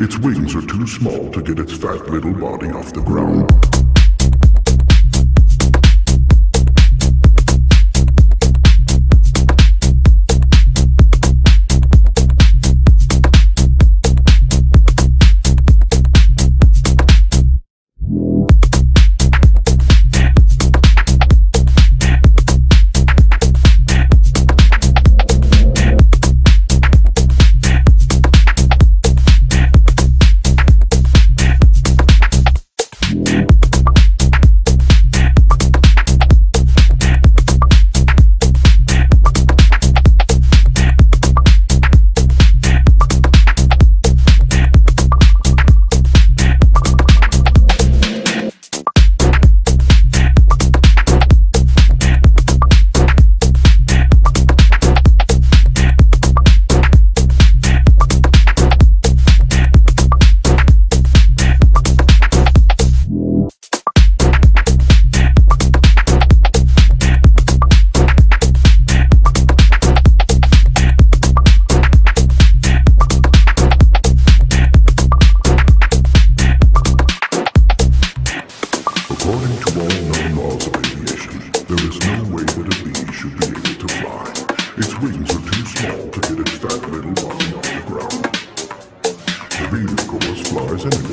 Its wings are too small to get its fat little body off the ground. According to all known laws of aviation, there is no way that a bee should be able to fly. Its wings are too small to get its fat little body off the ground. The bee, of course, flies anyway.